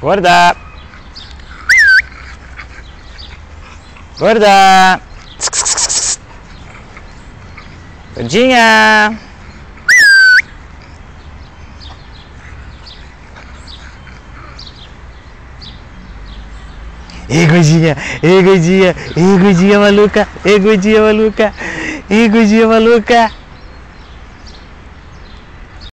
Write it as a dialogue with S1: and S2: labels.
S1: Gorda! Gorda! Gordinha! Ei, gordinha! Ei, gordinha! Ei, gordinha maluca! Ei, gordinha maluca! Ei, gordinha maluca!